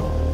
Oh.